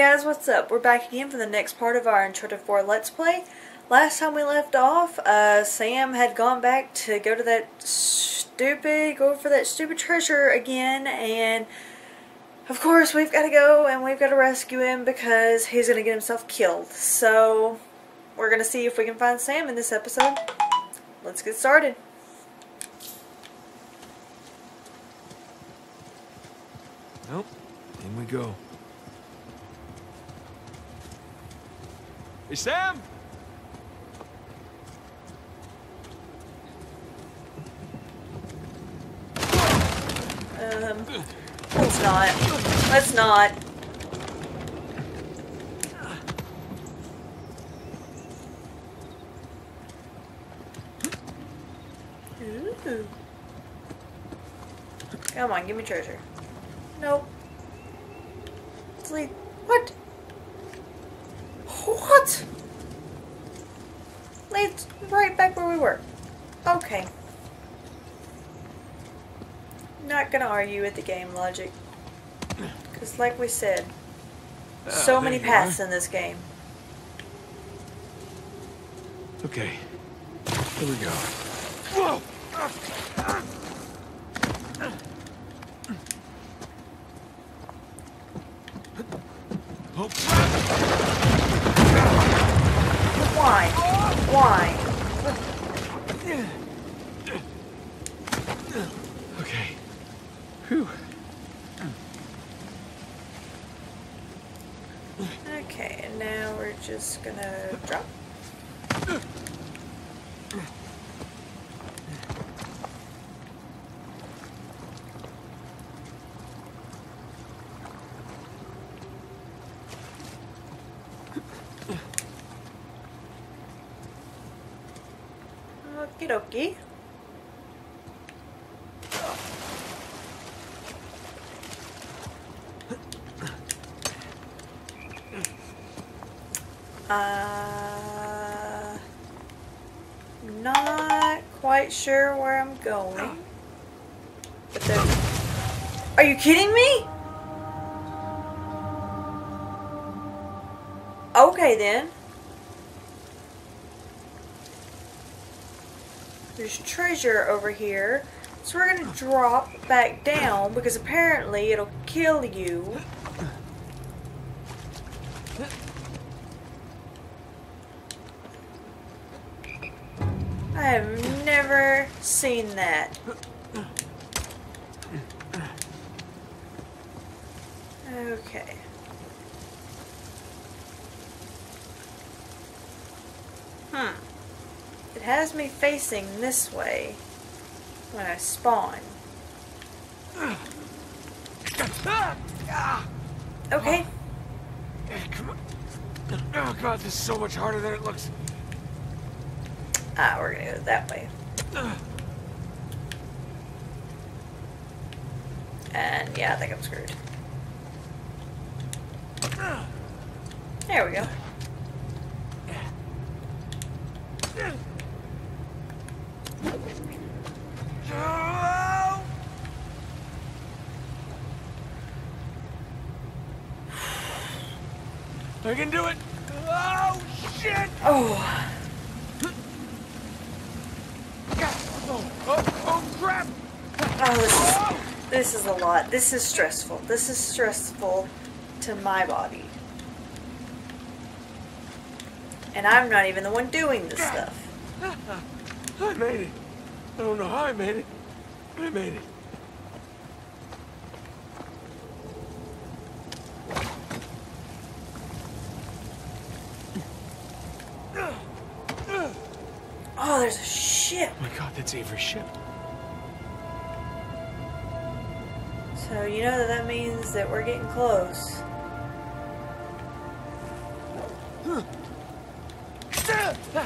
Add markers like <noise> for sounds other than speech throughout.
guys, what's up? We're back again for the next part of our Uncharted 4 Let's Play. Last time we left off, uh, Sam had gone back to go to that stupid, go for that stupid treasure again, and of course we've got to go and we've got to rescue him because he's going to get himself killed. So, we're going to see if we can find Sam in this episode. Let's get started. Nope. In we go. Hey, Sam! Um, let's not. Let's not. Ooh. Come on, give me treasure. Nope. Sleep. What? What? Leads right back where we were. Okay. Not gonna argue with the game logic. Because, like we said, so Ah, many paths are. in this game. Okay. Here we go. Whoa! Oh, Why? Why? Okay. Whew. Okay, and now we're just gonna drop. Okie dokie. Uh, not quite sure where I'm going. But there. Are you kidding me? Okay then. There's treasure over here. So we're gonna drop back down because apparently it'll kill you. I have never seen that. Okay. Hmm. It has me facing this way when I spawn. Okay. Come on. Oh, God, this is so much harder than it looks. Ah, we're gonna go that way. And yeah, I think I'm screwed. There we go. I can do it. Oh, shit! Oh, Oh, oh, oh crap! oh this is this is a lot. This is stressful. This is stressful to my body. And I'm not even the one doing this stuff. I made it. I don't know how I made it. but I made it. Oh, there's a ship. Oh my god, that's Avery's ship. So you know that that means that we're getting close. All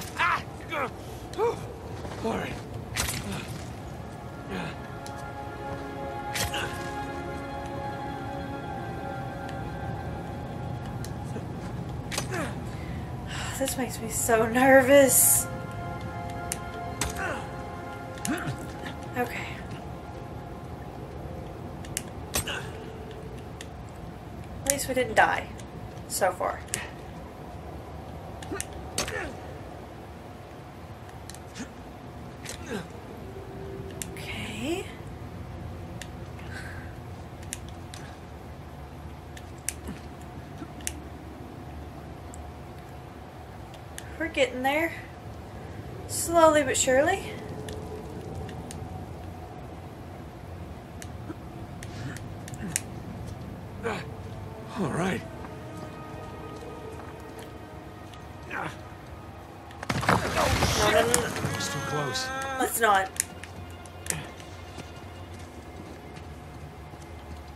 right. This makes me so nervous. Okay. At least we didn't die. so far. Okay. We're getting there. Slowly but surely. Ah, all right. No, no, no, no. It's too close. Let's not.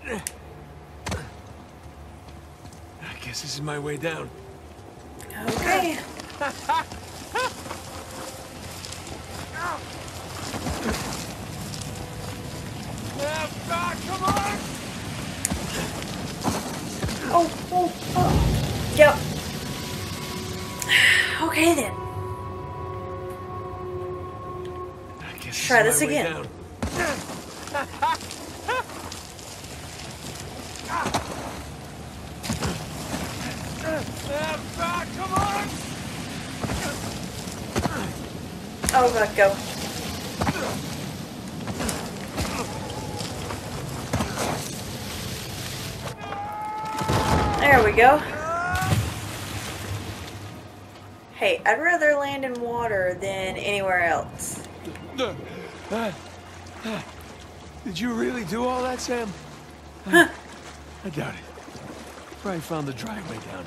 I guess this is my way down. Try this again. down. Come on! Oh god, go. There we go. Hey, I'd rather land in water than anywhere else. Uh, ah, ah. Did you really do all that, Sam? I doubt it. Probably found the driveway way down.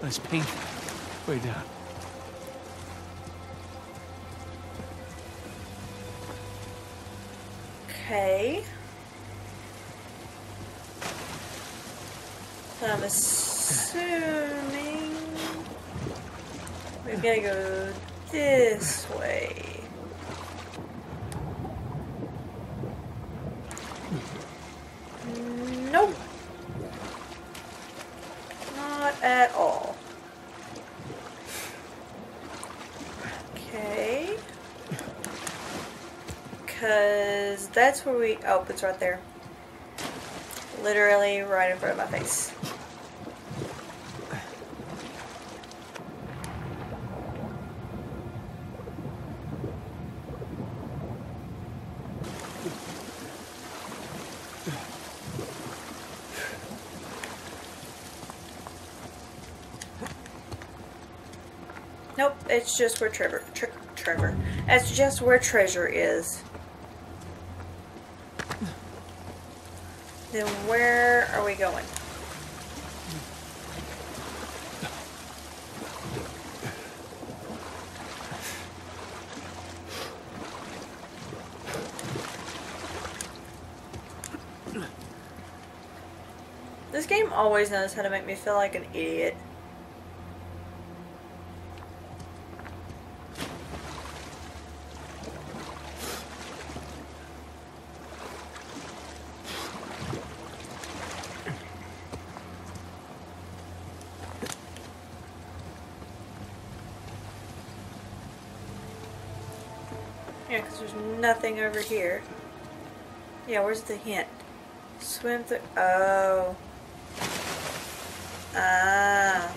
Less painful. Way down. Okay. I'm assuming we're gonna go this way. Nope. Not at all. Okay. Because that's where we. Oh, it's right there. Literally right in front of my face. Nope, it's just where Trevor. Tre- Trevor. It's just where treasure is. Then where are we going? This game always knows how to make me feel like an idiot. Yeah, because there's nothing over here. Yeah, where's the hint? Swim through. Oh. Ah.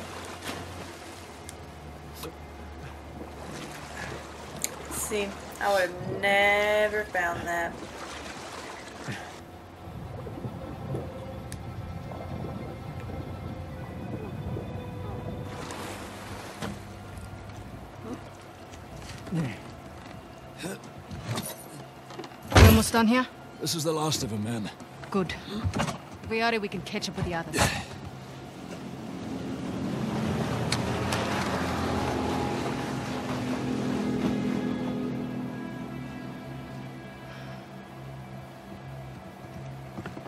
See, I would have never found that. Done here? This is the last of them, man. Good. If we are it, we can catch up with the others.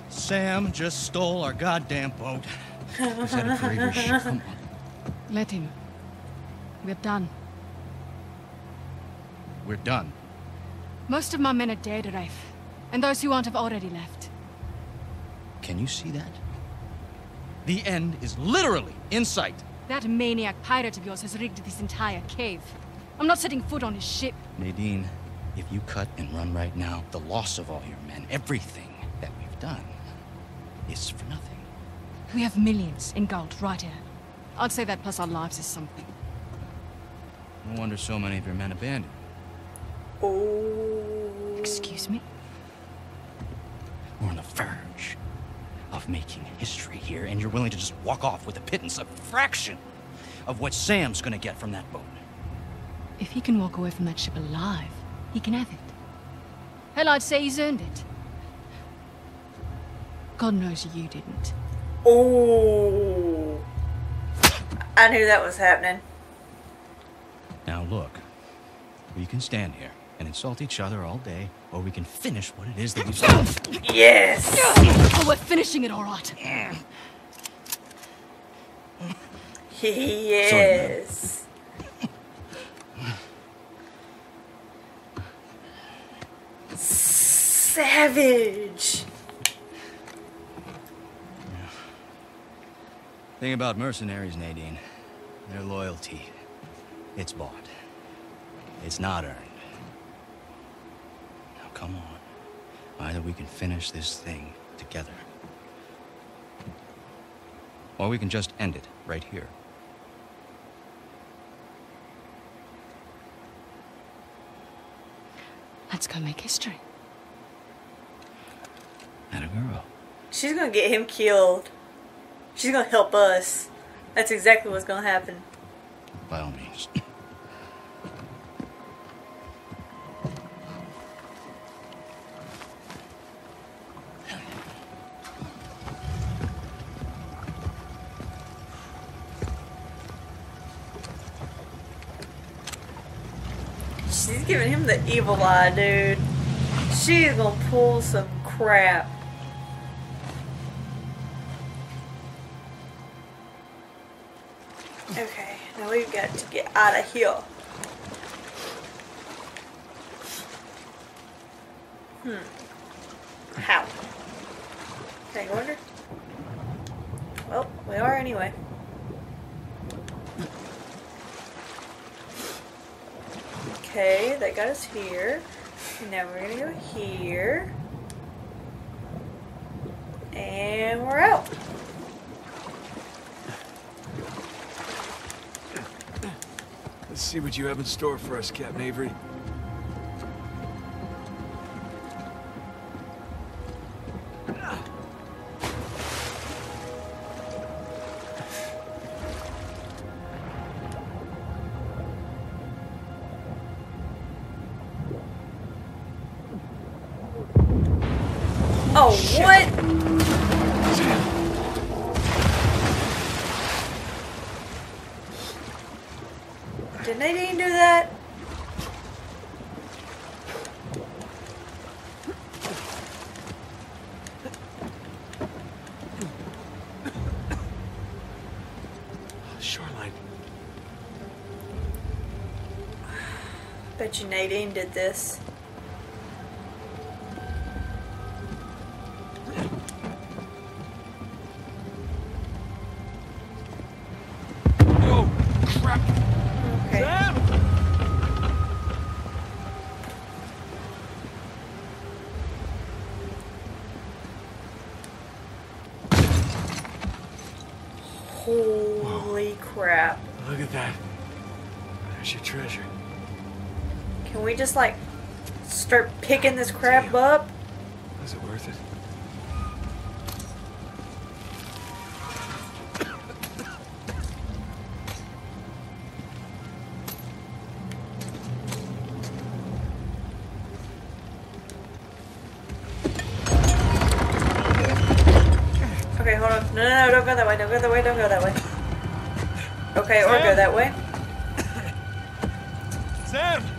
Sam just stole our goddamn boat. He's headed for Avery's. Come on. Let him. We're done. We're done. Most of my men are dead, Rafe. And those who aren't have already left. Can you see that? The end is literally in sight. That maniac pirate of yours has rigged this entire cave. I'm not setting foot on his ship. Nadine, if you cut and run right now, the loss of all your men, everything that we've done, is for nothing. We have millions in gold right here. I'd say that plus our lives is something. No wonder so many of your men abandoned. Oh. Excuse me? We're on the verge of making history here, and you're willing to just walk off with a pittance, a fraction of what Sam's gonna get from that boat. If he can walk away from that ship alive, he can have it. Hell, I'd say he's earned it. God knows you didn't. Oh. I knew that was happening. Now look, we can stand here and insult each other all day, or we can finish what it is that we've started. Yes. Oh, we're finishing it all right. <laughs> Yes. Savage. Thing about mercenaries, Nadine, their loyalty, it's bought. It's not earned. Now come on. Either we can finish this thing together. Or we can just end it right here. Let's go make history. Not a girl. She's gonna get him killed. She's gonna help us. That's exactly what's gonna happen. By all means. Evil eye, dude. She's gonna pull some crap. Okay, now we've got to get out of here. Hmm. How? I go under? Well, we are anyway. Okay, that got us here. Now we're gonna go here. And we're out. Let's see what you have in store for us, Captain Avery. Shoreline. <sighs> Bet you Nadine did this. Start picking this crap up? Is it worth it? Okay, hold on. No, no, no, don't go that way. Don't go that way. Don't go that way. Okay, or go that way. Sam!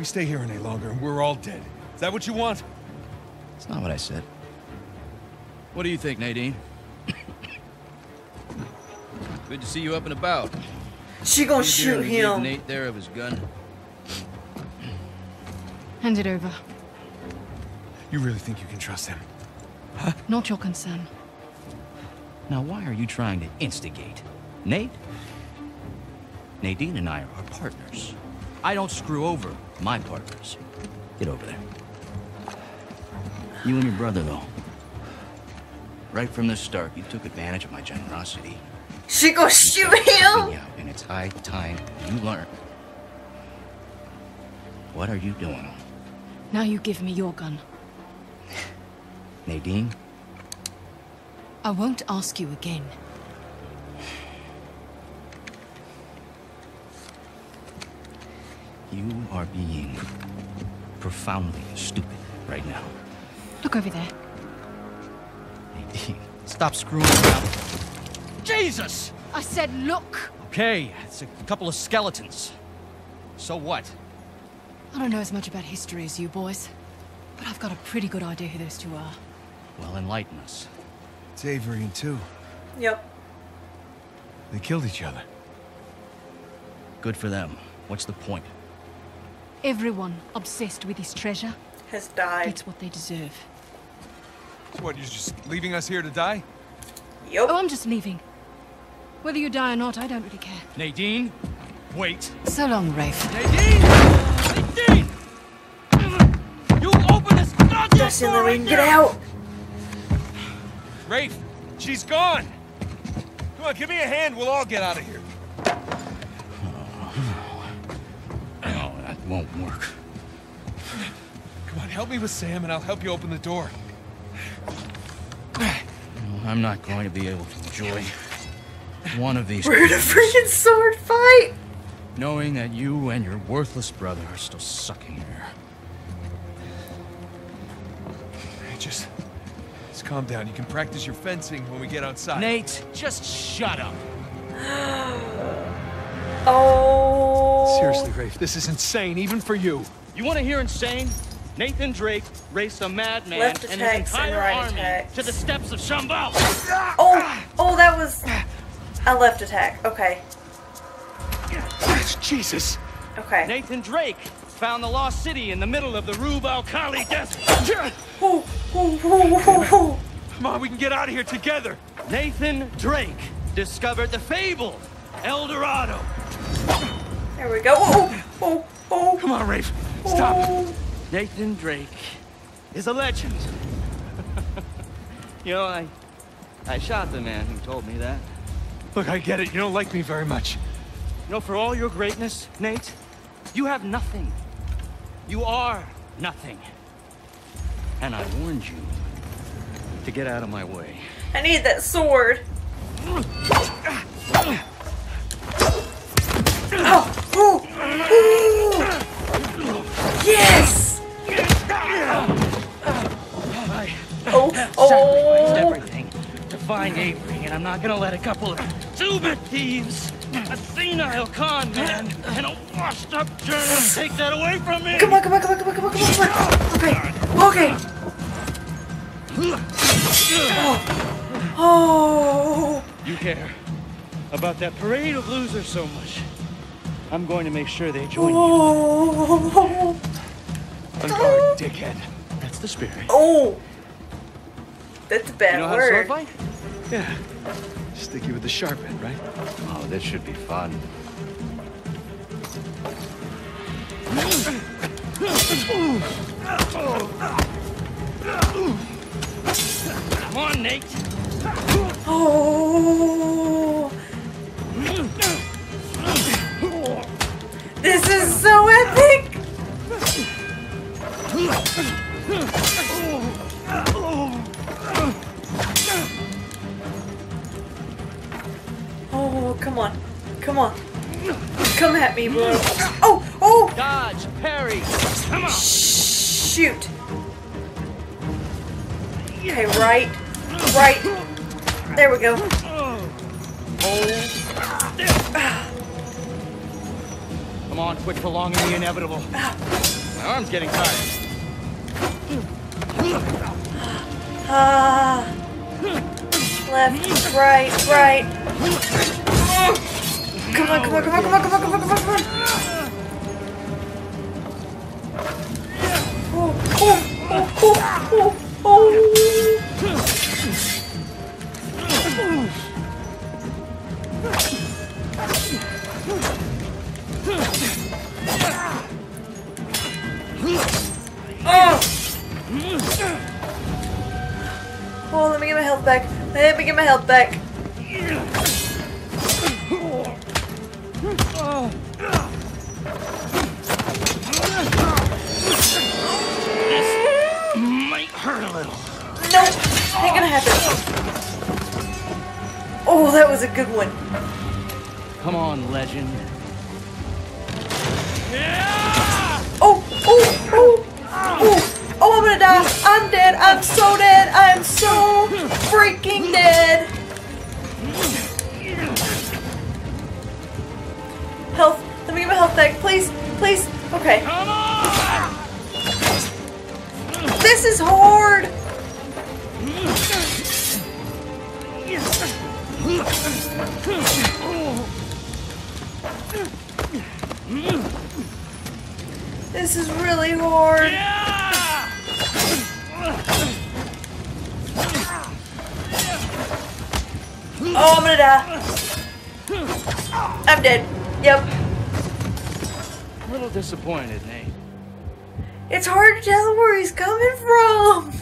We stay here any longer and we're all dead. Is that what you want? it's not what I said. What do you think, Nadine? Good to see you up and about. She gonna You shoot hearing me him. Nate there of his gun. Hand it over. You really think you can trust him? Not your concern. Now, why are you trying to instigate? Nate? Nadine and I are partners. I don't screw over my partners. Get over there. You and your brother, though. Right from the start, you took advantage of my generosity. She gonna shoot him. you out, and it's high time you learn. What are you doing? Now you give me your gun. Nadine? I won't ask you again. You are being profoundly stupid right now. Look over there. Nadine, stop screwing around. Jesus! I said look! Okay, it's a couple of skeletons. So what? I don't know as much about history as you boys, but I've got a pretty good idea who those two are. Well, enlighten us. It's Avery and two. Yep. They killed each other. Good for them. What's the point? Everyone obsessed with this treasure Has died. gets what they deserve. So what, you're just leaving us here to die? Oh, Yep. I'm just leaving. Whether you die or not, I don't really care. Nadine? Wait. So long, Rafe. Nadine! Nadine! You open this goddamn Dustin, door then we right can get out. Rafe, she's gone! Come on, give me a hand, we'll all get out of here. Won't work. Come on, help me with Sam and I'll help you open the door. I'm not going to be able to enjoy one of these We're in a freaking sword fight. knowing that you and your worthless brother are still sucking air. Hey, Just, just calm down. You can practice your fencing when we get outside. Nate, just shut up. <gasps> Oh. Seriously, Rafe, this is insane, even for you. You want to hear insane? Nathan Drake raced a madman and his attacks and entire right army attacks. to the steps of Shambhala. Oh. Oh, that was a left attack. Okay. Jesus. Okay. Nathan Drake found the lost city in the middle of the Rub al Khali desert. Ooh, ooh, ooh, ooh, ooh. Come on, we can get out of here together. Nathan Drake discovered the fabled El Dorado. There we go. Oh, oh, oh, oh. Come on, Rafe. Stop. Oh. Nathan Drake is a legend. <laughs> you know, I I shot the man who told me that. Look, I get it. You don't like me very much. You know, for all your greatness, Nate, you have nothing. You are nothing. And I warned you to get out of my way. I need that sword. <laughs> ooh. Yes. Oh, oh. everything to find Avery, and I'm not gonna let a couple of stupid thieves, a senile con man, and a washed-up German take that away from me. Come on, come on, come on, come on, come on, come on, come on. Okay, okay. Oh. oh. You care about that parade of losers so much. I'm going to make sure they join you. Oh. On guard, dickhead. That's the spirit. Oh. That's a bad You know how to sword word. fight? Yeah. Sticky with the sharp end, right? Oh, this should be fun. Come on, Nate. Oh. Is so epic. Oh, come on. Come on. Come at me, bro. Oh, oh, Dodge, parry. Come on. shoot. Okay, right. Right. There we go. Come on, quit prolonging the inevitable. My arm's getting tired. Ah. Left, right, right. Come on, come on, come on, come on, come on, come on, come on, come on. Oh, oh, oh, oh, oh. Oh, health back. Let me get my health back. Might hurt a little. Nope, ain't gonna happen. Oh, that was a good one. Come on, legend. Oh, oh, oh, I'm gonna die. I'm dead. I'm so dead. I'm so freaking dead. Health. Let me get my health back, please, please. Okay. This is hard. This is really hard. Oh, I'm gonna die. I'm dead. Yep. A little disappointed, Nate. It's hard to tell where he's coming from.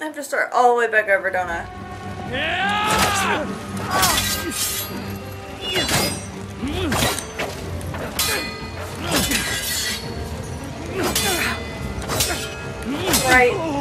I have to start all the way back over, don't I? Right.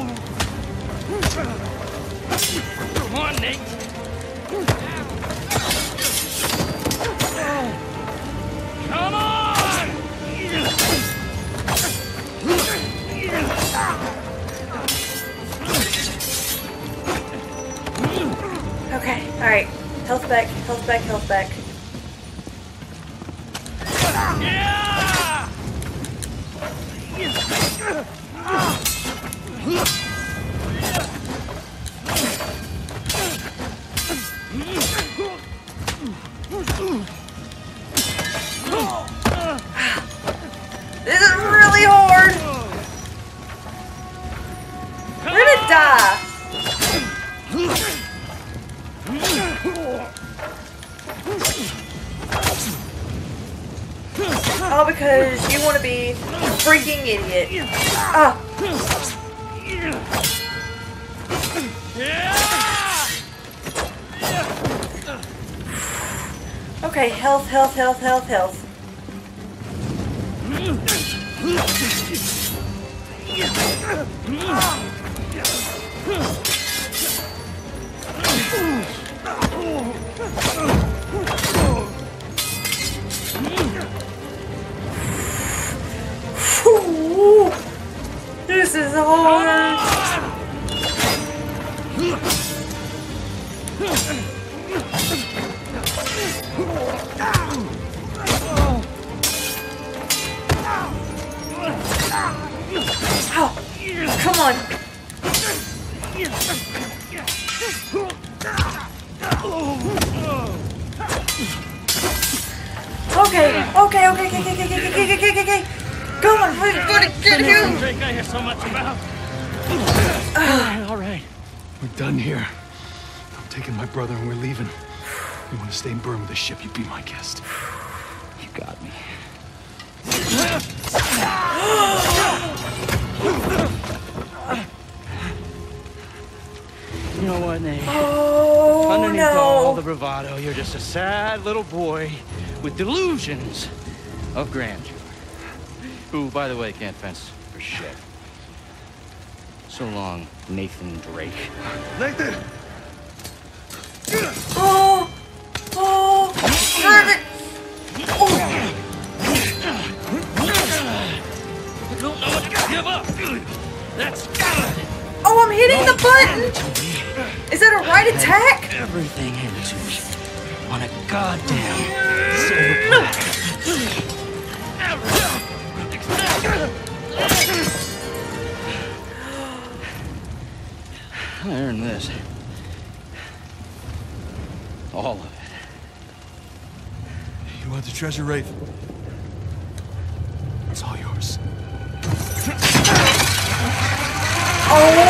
Okay, health, health, health, health, health. Whew. This is hard. Come on. Okay, okay, okay, okay, okay, okay, okay, okay, okay, okay, okay. Come gonna get him. Drake I hear so much about. <sighs> All right. We're done here. I'm taking my brother and we're leaving. You want to stay in Burma with the ship, you be my guest. You got me. You know what, Nate? Oh Underneath all the bravado, you're just a sad little boy with delusions of grandeur. Who, by the way, can't fence for shit. So long, Nathan Drake. Nathan! Oh, oh, Rabbit. Oh, I don't know what to give up. That's oh, I'm hitting the button. Is that a right attack? everything handed to me on a goddamn silver platter. I earned this. All of it. You want the treasure, Rafe? It's all yours. Oh!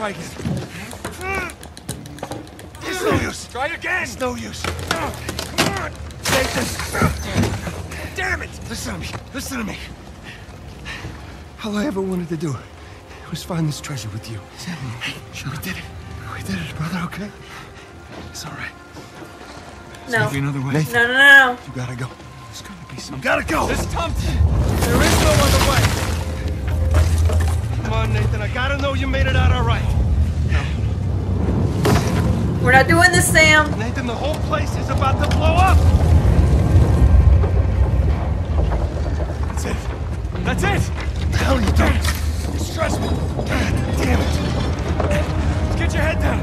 Try again. It's no use. Try again. It's no use. Come on. Nathan. Damn it. Listen to me. Listen to me. All I ever wanted to do was find this treasure with you. We did it. We did it, brother, okay? It's all right. No. Maybe another way. No, no, no, no. You gotta go. There's gotta be some. You gotta go. This Tom. There is no other way. Come on, Nathan. I gotta know you made it out all right. No. We're not doing this, Sam. Nathan, the whole place is about to blow up. That's it. That's it. What the hell you doing? You stress me. God damn it. Let's get your head down.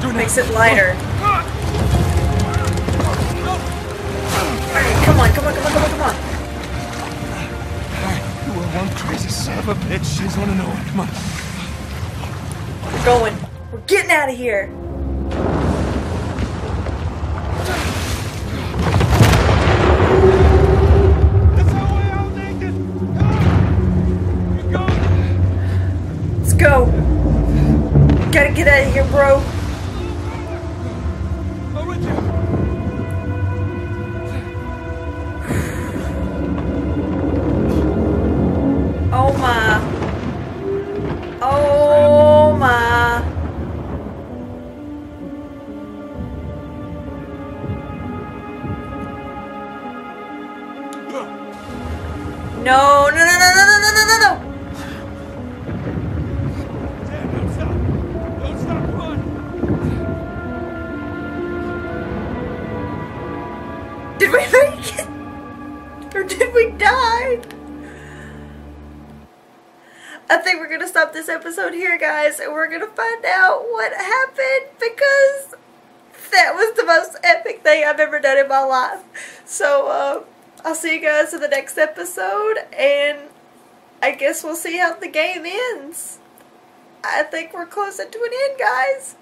Do it now. Makes it lighter. Just want to know. Come on. We're going. We're getting out of here. Let's go. Gotta get out of here, bro. Did we make it? Or did we die? I think we're gonna stop this episode here, guys, and we're gonna find out what happened because that was the most epic thing I've ever done in my life. So, uh, I'll see you guys in the next episode, and I guess we'll see how the game ends. I think we're close to an end, guys.